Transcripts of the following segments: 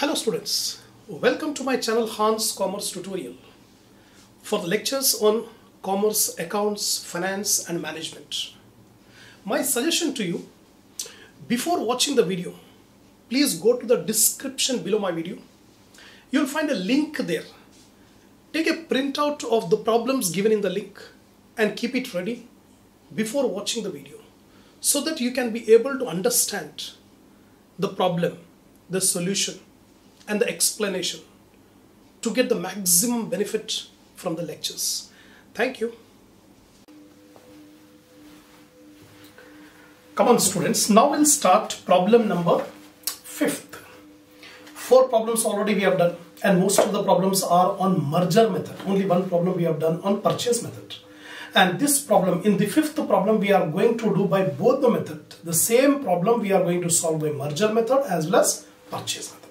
Hello students, welcome to my channel Hans Commerce Tutorial for the lectures on commerce, accounts, finance and management. My suggestion to you, before watching the video, please go to the description below my video. You'll find a link there. Take a printout of the problems given in the link and keep it ready before watching the video so that you can be able to understand the problem, the solution and the explanation to get the maximum benefit from the lectures. Thank you. Come on students, now we'll start problem number fifth. Four problems already we have done and most of the problems are on merger method. Only one problem we have done on purchase method. And this problem, in the fifth problem, we are going to do by both the method. The same problem we are going to solve by merger method as well as purchase method.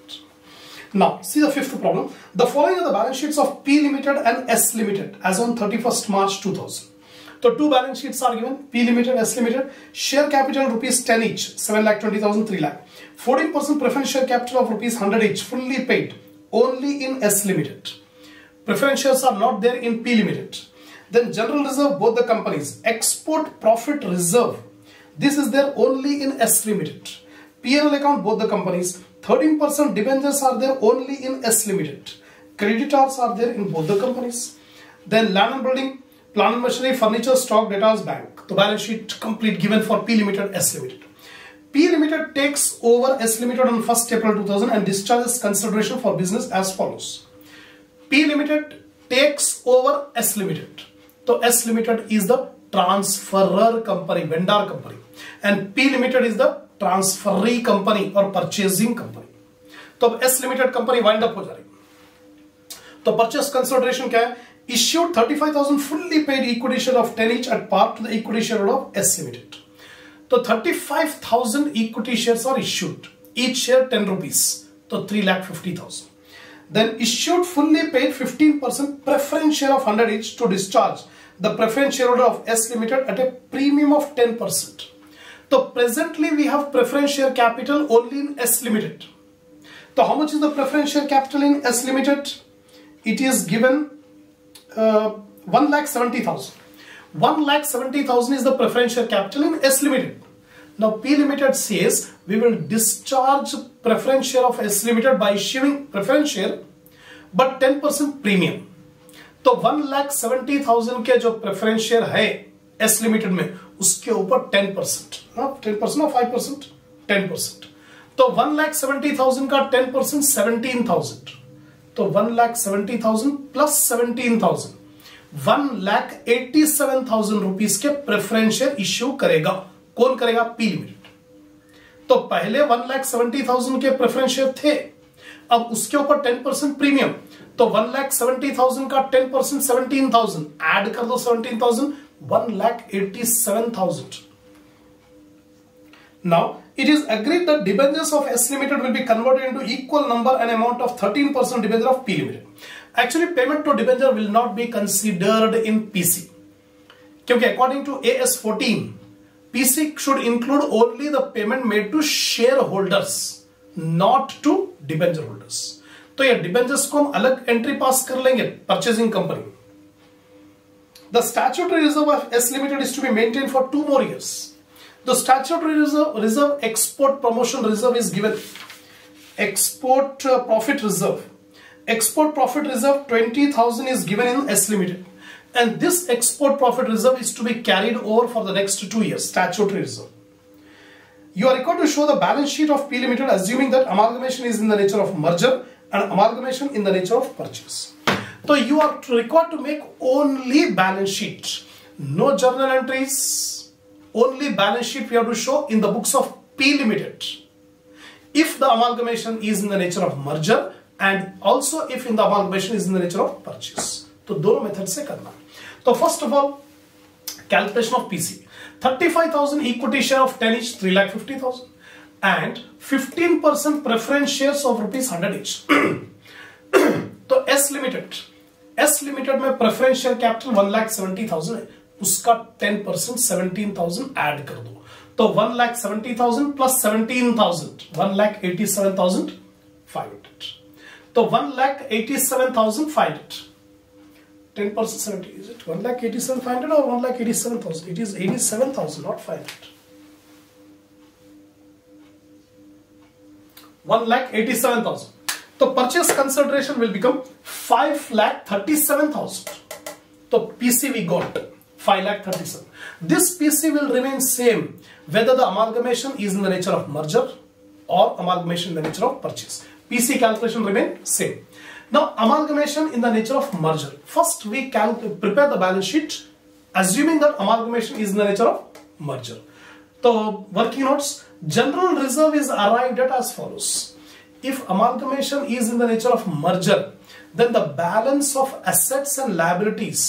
Now, see the fifth problem. The following are the balance sheets of P Limited and S Limited as on 31st March 2000. So two balance sheets are given, P Limited, S Limited, share capital rupees 10 each, 7 lakh 20,000, 3 lakh. 14% preference share capital of rupees 100 each, fully paid, only in S Limited. Preference shares are not there in P Limited. Then general reserve, both the companies. Export profit reserve, this is there only in S Limited. PL account, both the companies. 13% debentures are there only in S Limited. Creditors are there in both the companies. Then land and building, plant and machinery, furniture, stock, debtors, bank. The balance sheet complete given for P Limited, S Limited. P Limited takes over S Limited on 1st April 2000 and discharges consideration for business as follows. P Limited takes over S Limited. So S Limited is the transferor company, vendor company and P Limited is the transferee company or purchasing company. तो अब S Limited company wind up हो जा रही तो purchase consideration क्या है issued 35,000 fully paid equity share of 10 each at par to the equity shareholder of S Limited. तो 35,000 equity shares are issued. Each share 10 rupees. तो 3 lakh 50,000. Then issued fully paid 15% preference share of 100 each to discharge the preference shareholder of S Limited at a premium of 10%. So presently we have preference share capital only in S Limited. So how much is the preference share capital in S Limited? It is given uh, 1 lakh 70,000. 1 lakh 70,000 is the preference share capital in S Limited. Now P Limited says we will discharge preference share of S Limited by issuing preference share but 10% premium. तो one lakh seventy thousand के जो preference share है S limited में उसके ऊपर ten percent ten percent five percent ten percent तो one lakh seventy thousand का ten percent seventeen thousand तो one lakh seventy thousand plus seventeen thousand one lakh eighty seven thousand rupees के preference share issue करेगा। कौन करेगा? P limited तो पहले one lakh seventy thousand के प्रेफरेंस शेयर थे। अब उसके ऊपर टेन परसेंट प्रीमियम तो वन लाख सेवेंटी थाउज़ेंड का ten percent seventeen thousand add कर दो seventeen thousand lakh eighty seven thousand Now, it is agreed that debentures of S Limited will be converted into equal number and amount of 13% debenture of P Limited. Actually, payment to debenture will not be considered in PC. Because according to AS 14, PC should include only the payment made to shareholders, not to debenture holders. तो ये debentures को हम अलग entry pass कर लेंगे purchasing company The statutory reserve of S Limited is to be maintained for two more years. The statutory reserve, reserve export promotion reserve is given. Export uh, profit reserve. Export profit reserve 20,000 is given in S Limited. And this export profit reserve is to be carried over for the next two years, statutory reserve. You are required to show the balance sheet of P Limited assuming that amalgamation is in the nature of merger and amalgamation in the nature of purchase. so you are required to make only balance sheet no journal entries only balance sheet we have to show in the books of P Limited. If the amalgamation is in the nature of merger and also if in the amalgamation is in the nature of purchase. तो दोनों method से करना तो first of all calculation of PC 35,000 equity share of 10 each 3 lakh 50,000 and 15% preference shares of rupees 100 each तो S limited S limited में preference share capital 1 lakh 70,000 है। उसका ten percent seventeen thousand add कर दो। तो one lakh seventy thousand plus seventeen thousand one lakh eighty seven thousand five hundred तो one lakh eighty seven thousand five hundred ten percent seventy is it one lakh eighty seven five hundred और one lakh eighty seven thousand it is eighty seven thousand not five hundred one lakh eighty seven thousand तो purchase consideration will become five lakh thirty seven thousand तो PC we got five lakh thirty seven this PC will remain same whether the amalgamation is in the nature of merger और amalgamation in the nature of purchase PC calculation remain same Now, amalgamation in the nature of merger. First, we can prepare the balance sheet assuming that amalgamation is in the nature of merger. So, working notes, general reserve is arrived at as follows. If amalgamation is in the nature of merger, then the balance of assets and liabilities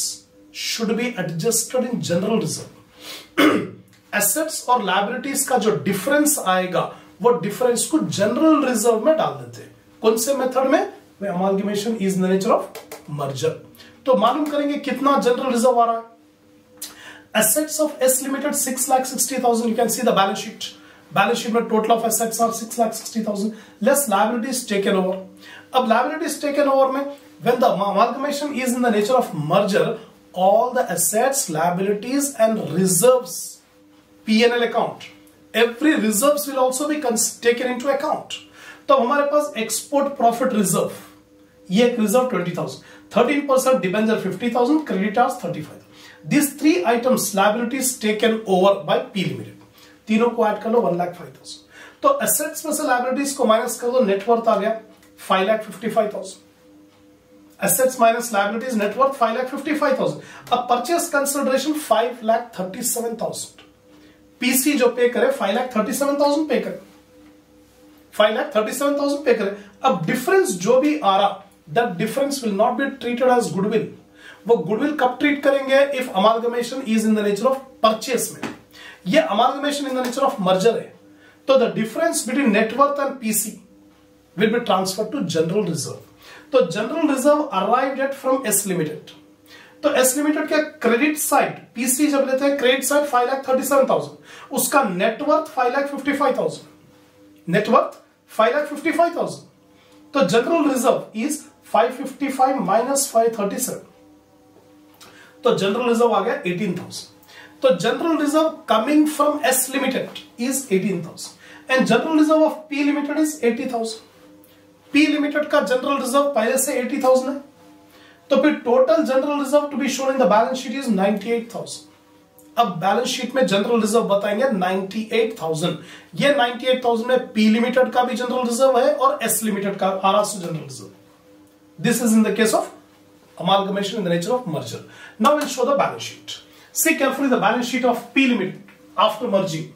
should be adjusted in general reserve. assets or liabilities का जो difference आएगा वो difference को general reserve में डाल देते हैं कौन से मेथड में वे amalgamation is nature of merger तो मालूम करेंगे कितना जनरल रिज़र्व आ रहा है assets of S limited six lakh sixty thousand you can see the balance sheet balance sheet में total of assets are six lakh sixty thousand less liabilities taken over अब liabilities taken over में, when the amalgamation is in the nature of merger, all the assets, liabilities and reserves P&L account, every reserves will also be taken into account. तो हमारे पास export profit reserve ये एक reserve twenty thousand thirteen percent debenture fifty thousand creditors thirty five this three items liabilities taken over by P limited तीनों को add कर लो one lakh five thousand तो एसेट्स में से लाइबिलिटीज को माइनस कर दो नेटवर्थ आ गया five lakh fifty five thousand assets minus liabilities, net worth 5 lakh 55000 अब परचेस कंसिडरेशन 5 लाख 37000 पीसी जो पे करे 5 लाख 37000 पे करे. Five lakh thirty seven thousand pay करें. अब डिफरेंस जो भी आ रहा that difference will not be treated as goodwill वो गुडविल कब ट्रीट करेंगे? If amalgamation is in the nature of purchase में. ये amalgamation in the nature of merger है। तो the difference between net worth and PC will be transfer to general reserve तो general reserve arrive at from S limited तो S limited के credit side PC जब लेते हैं credit side five lakh thirty seven thousand उसका net worth five lakh fifty five thousand net worth five lakh fifty five thousand तो general reserve is five fifty five minus five thirty seven तो general reserve आ गया eighteen thousand तो general reserve coming from S limited is eighteen thousand and general reserve of P limited is eighty thousand P limited का general reserve पहले से eighty thousand है। तो फिर total general reserve to be shown in the balance sheet is ninety eight thousand अब balance sheet में general reserve बताएँगे 98,000 ये 98,000 में पी लिमिटेड का भी जनरल रिज़र्व है और एस लिमिटेड का RS general reserve this is in the case of amalgamation in the nature of merger. Now we'll show the balance sheet. See carefully the balance sheet of P Limited after merging.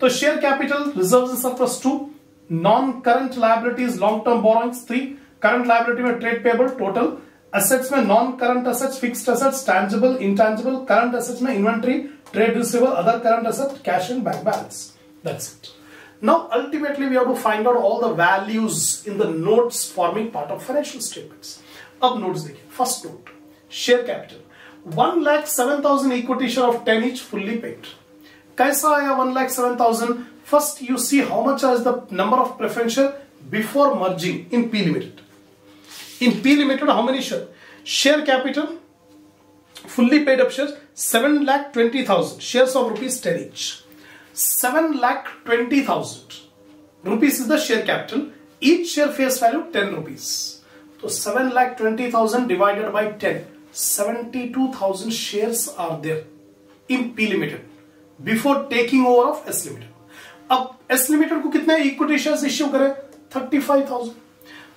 So share capital, reserves and surplus 2, non-current liabilities, long-term borrowings 3, current liability में trade payable total, assets में non-current assets, fixed assets, tangible, intangible, current assets में inventory, trade receivable, other current asset, cash and bank balance. That's it. Now ultimately we have to find out all the values in the notes forming part of financial statements. अब notes देखिए first note share capital one lakh seven thousand equity share of 10 each fully paid. Kaisa aaya one lakh seven thousand? First you see how much is the number of preference share before merging in P Limited. In P Limited how many share? Share capital fully paid up shares seven lakh twenty thousand shares of rupees 10 each. Seven lakh twenty thousand rupees is the share capital. Each share face value 10 rupees. So seven lakh twenty thousand divided by 10. 72,000 shares are there in P Limited before taking over of S Limited. अब S Limited को कितने equity shares issue करे 35,000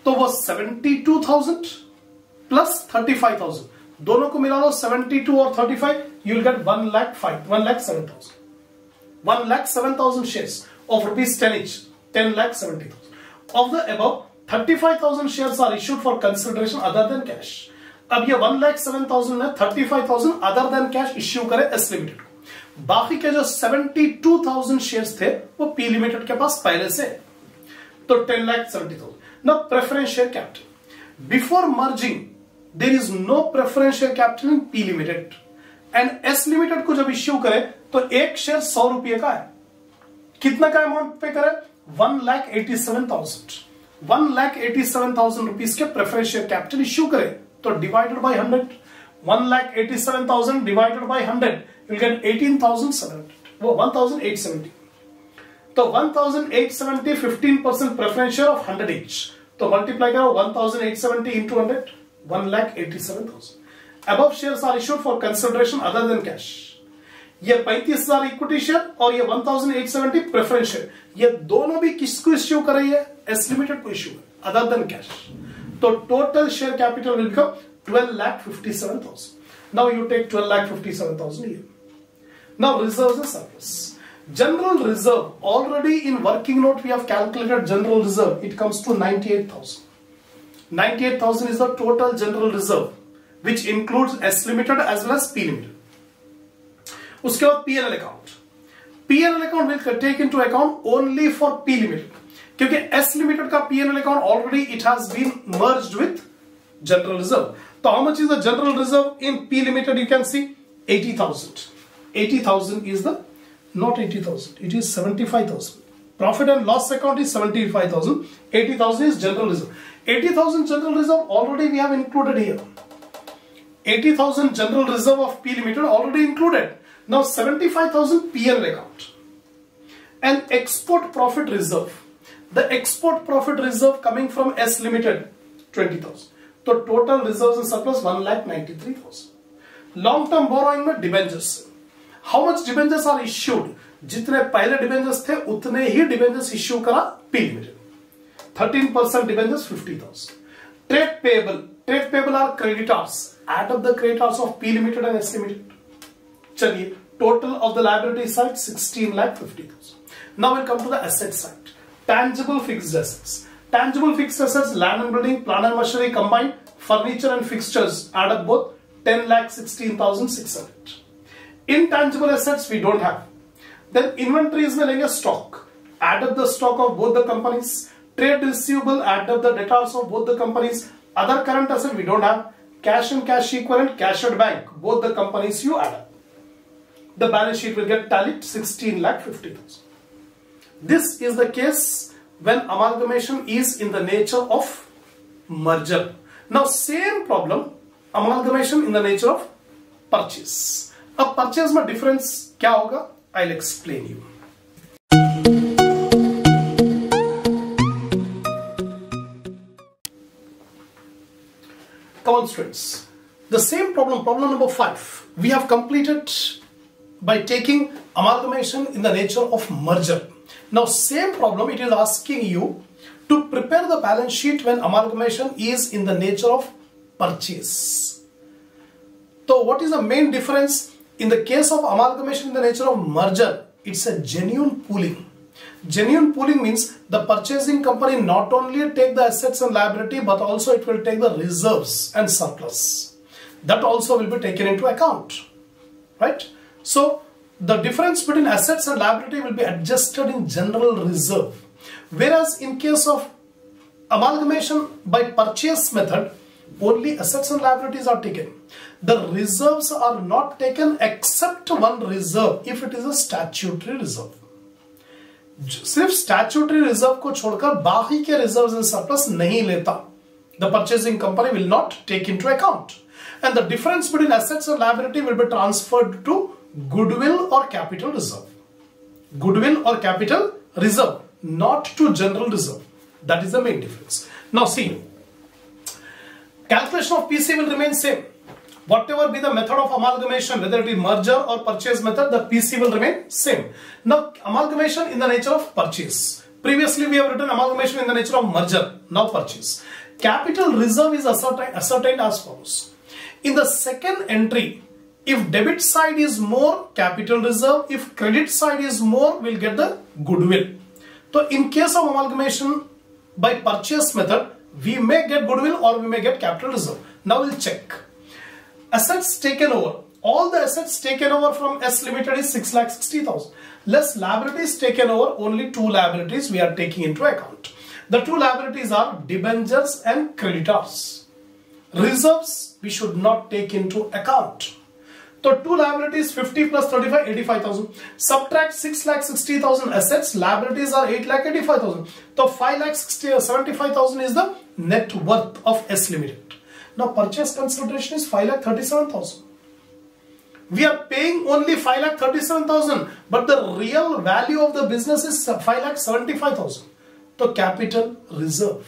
तो वो 72,000 plus 35,000 दोनों को मिला लो 72 और 35 you will get 1 lakh 5 1 lakh 7000 1 lakh 7000 shares of rupees 10 each 10 lakh 70000 of the above 35000 shares are issued for consideration other than cash अब ये 1 lakh 7000 में 35000 अदर देन कैश इश्यू करे एस लिमिटेड को। बाकी के जो 72000 शेयर्स थे, वो पी लिमिटेड के पास पहले से। तो 10 लाख 70000 ना preference share capital before merging there is no preferential capital in P limited and S limited को जब इश्यू करे तो एक शेयर सौ रुपए का है। कितना का अमाउंट पे करे? One lakh eighty seven thousand one lakh eighty seven thousand rupees के प्रेफरेंस शेयर कैपिटल इश्यू करे। तो divided by hundred one lakh eighty seven thousand divided by hundred will get eighteen thousand seven hundred वो one thousand eight seventy तो one thousand eight seventy fifteen percent preference share of hundred each तो multiply करो one thousand eight seventy into hundred one lakh eighty seven thousand above share are issued for consideration other than cash ये पैंतीस हज़ार equity share और ये one thousand eight seventy preference share ये दोनों भी किसको इश्यू कर रही है? एस लिमिटेड को इश्यू है अदर देन कैश तो total share capital will become twelve lakh fifty seven thousand now you take twelve lakh fifty seven thousand year now reserve service general reserve already in working note we have calculated general reserve it comes to ninety eight thousand ninety eight thousand is the total general reserve which include S limited as well as P limited उसके बाद PNL account PNL account will take into account only for P limited क्योंकि S limited का PNL account already it has been merged with general reserve तो how much is the general reserve in P limited you can see 80,000 80,000 is the not 80,000 it is 75,000 profit and loss account is 75,000 80,000 is general reserve 80,000 general reserve already we have included here 80,000 general reserve of P limited already included now 75,000 PL account and export profit reserve The export profit reserve coming from S Limited 20,000. So total reserves and surplus 1,93,000. Long term borrowing में debentures. How much debentures are issued? जितने पहले debentures थे उतने ही debentures issue करा P limited thirteen percent debentures fifty thousand trade payable trade payable are creditors at of the creditors of P limited and S limited चलिए total of the liability side sixteen lakh fifty thousand now will come to the asset side tangible fixed assets tangible fixed assets land and building plant and machinery combined furniture and fixtures add up both 10 lakh 16600 intangible assets we don't have then inventories में लेंगे stock add up the stock of both the companies trade receivable add up the debtors of both the companies other current asset we don't have cash and cash equivalent cash at bank both the companies you add up the balance sheet will get tallied 16 lakh 50,000. This is the case when amalgamation is in the nature of merger. Now same problem amalgamation in the nature of purchase. अब purchase में difference क्या होगा? I'll explain you. Come on students. The same problem, problem number 5. We have completed by taking amalgamation in the nature of merger. Now same problem it is asking you to prepare the balance sheet when amalgamation is in the nature of purchase. So what is the main difference? In the case of amalgamation in the nature of merger, it's a genuine pooling. Genuine pooling means the purchasing company not only take the assets and liability but also it will take the reserves and surplus. That also will be taken into account. Right? So the difference between assets and liability will be adjusted in general reserve. Whereas in case of amalgamation by purchase method, only assets and liabilities are taken. The reserves are not taken except one reserve if it is a statutory reserve. सिर्फ statutory reserve को छोड़कर बाकी के reserve and surplus नहीं लेता the purchasing company will not take into account and the difference between assets and liability will be transferred to goodwill or capital reserve. Goodwill or capital reserve, not to general reserve. That is the main difference. Now see, calculation of PC will remain same. Whatever be the method of amalgamation, whether it be merger or purchase method, the PC will remain same. Now amalgamation in the nature of purchase. Previously we have written amalgamation in the nature of merger, now purchase. Capital reserve is ascertained, ascertained as follows. In the second entry, if debit side is more, capital reserve. If credit side is more, we'll get the goodwill. So in case of amalgamation by purchase method, we may get goodwill or we may get capital reserve. Now we'll check. Assets taken over. All the assets taken over from S Limited is 6,60,000. Less liabilities taken over, only two liabilities we are taking into account. The two liabilities are debentures and creditors. Reserves we should not take into account. So two liabilities 50 plus 35, 85,000. Subtract 6 lakh 60,000 assets, liabilities are 8 lakh 85,000. So 5 lakh 75,000 is the net worth of S Limited. Now purchase consideration is 5 lakh 37,000. We are paying only 5 lakh 37,000, but the real value of the business is 5 lakh 75,000. So capital reserve.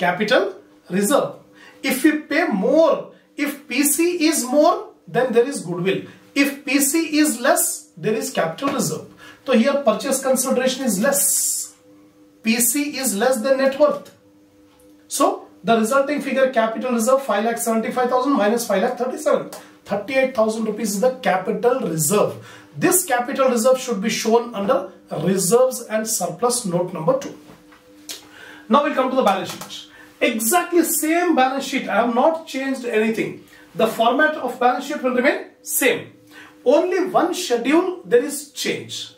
Capital reserve. If we pay more, if PC is more, then there is goodwill. If PC is less, there is capital reserve. So here purchase consideration is less. PC is less than net worth. So the resulting figure capital reserve 5 lakh 75,000 minus 5 lakh 37. 38,000 rupees is the capital reserve. This capital reserve should be shown under reserves and surplus note number 2. Now we'll come to the balance sheet. Exactly same balance sheet. I have not changed anything the format of balance sheet will remain same. Only one schedule there is change.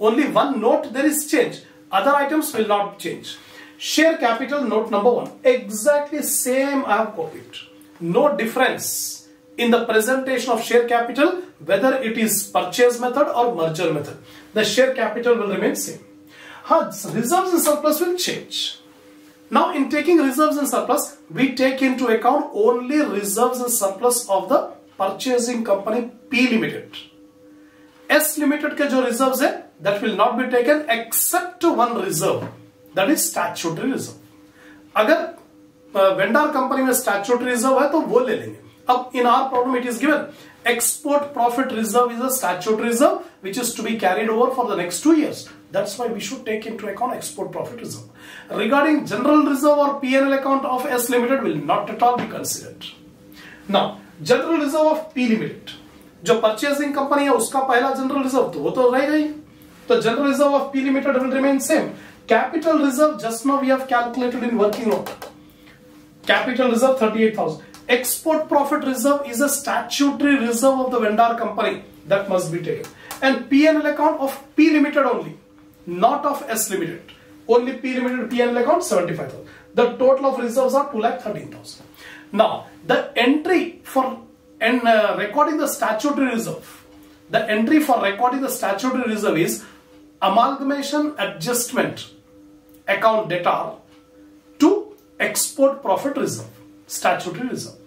Only one note there is change. Other items will not change. Share capital note number one. Exactly same I have copied. No difference in the presentation of share capital whether it is purchase method or merger method. The share capital will remain same. reserves and surplus will change. Now in taking reserves and surplus, we take into account only reserves and surplus of the purchasing company P Limited. S Limited के जो reserves है, that will not be taken except one reserve, that is statutory reserve. अगर vendor company में statutory reserve है तो वो ले लेंगे अब in our problem it is given export profit reserve is a statutory reserve which is to be carried over for the next two years that's why we should take into account export profit reserve. Regarding general reserve or PNL account of S Limited will not at all be considered. Now, general reserve of P Limited. जो purchasing company है उसका पहला general reserve तो वो तो रहेगा ही तो general reserve of P limited will remain same capital reserve just now we have calculated in working note capital reserve 38000 export profit reserve is a statutory reserve of the vendor company that must be taken and P&L account of P limited only not of S limited. Only P limited PNL account 75,000. The total of reserves are 2 lakh 13,000. Now, the entry for and uh, recording the statutory reserve, the entry for recording the statutory reserve is amalgamation adjustment account data to export profit reserve, statutory reserve.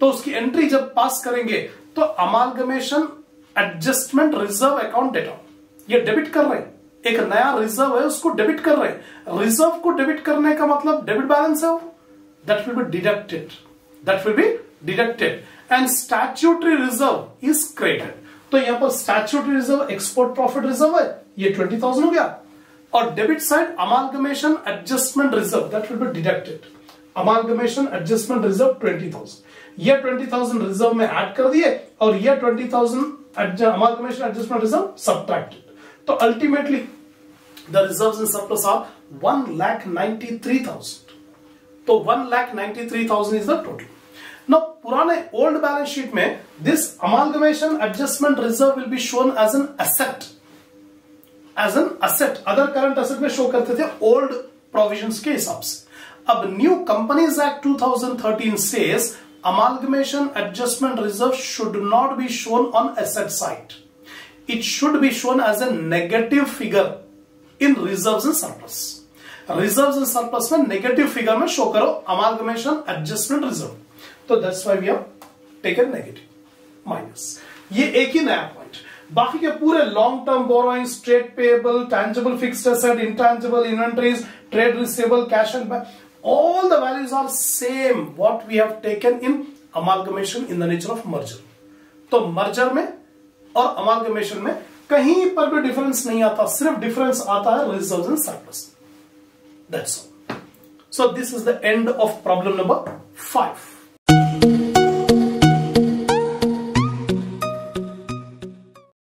तो उसकी entry जब पास करेंगे तो amalgamation adjustment reserve account data ये debit कर रहे हैं एक नया रिज़र्व है, उसको डेबिट कर रहे हैं। रिज़र्व को डेबिट करने का मतलब डेबिट बैलेंस है वो? That will be deducted that will be deducted and statutory reserve is credited तो यहाँ पर statutory reserve export profit reserve है, ये ट्वेंटी थाउज़ेंड हो गया। और debit side amalgamation adjustment reserve that will be deducted amalgamation adjustment reserve twenty thousand ये twenty thousand reserve में ऐड कर दिए और ये twenty thousand amalgamation adjustment reserve subtracted तो ultimately the reserve in surplus are one lakh ninety three thousand तो one lakh ninety three thousand is the total Now, पुराने old balance sheet में this amalgamation adjustment reserve will be shown as an asset as an asset other current asset में show करते थे old provisions के हिसाब से. अब new companies act 2013 says amalgamation adjustment reserve should not be shown on asset side. It should be shown as a negative figure in reserves and surplus. Reserves and surplus में negative figure में show करो amalgamation adjustment reserve. तो that's why we have taken negative minus. ये एक ही नया point बाकी के पूरे long term borrowing trade payable tangible fixed asset intangible inventories trade receivable cash and all the values are same what we have taken in amalgamation in the nature of merger तो merger में और amalgamation में कहीं पर भी difference नहीं आता, सिर्फ़ डिफरेंस आता है reserve and surplus that's all so this is the end of problem number five